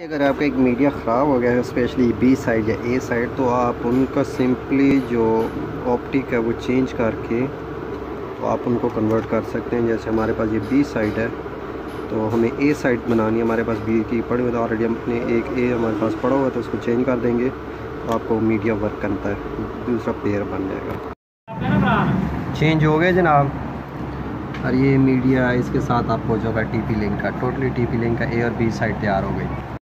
अगर आपका एक मीडिया ख़राब हो गया है स्पेशली बी साइड या ए साइड तो आप उनका सिंपली जो ऑप्टिक है, वो चेंज करके तो आप उनको कन्वर्ट कर सकते हैं। जैसे हमारे पास ये बी साइड है तो हमें ए साइड बनानी है। हमारे पास बी की पड़ी हुई तो ऑलरेडी हमने एक ए हमारे पास पड़ा हुआ है तो उसको चेंज कर देंगे तो आपको मीडिया वर्क करता है, दूसरा पेयर बन जाएगा। चेंज हो गया जनाब। और ये मीडिया इसके साथ आपको जो है टी पी लिंक का टोटली टी पी लिंक का ए और बी साइड तैयार हो गई।